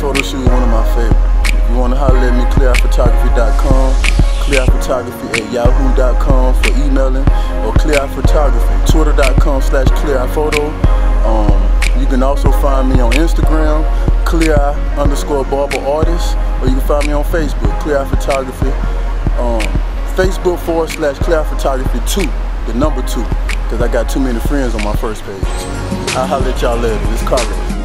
photo shoot one of my favorites. If you want to holler at me, kleareyephotography.com, clearphotography at yahoo.com for emailing, or clearphotography, twitter.com slash clearphoto. Um, you can also find me on Instagram, clear underscore barber artist, or you can find me on Facebook, clear photography. Um, Facebook forward slash clear photography 2, the number 2, because I got too many friends on my first page. I'll holler at y'all later. It's Carlos.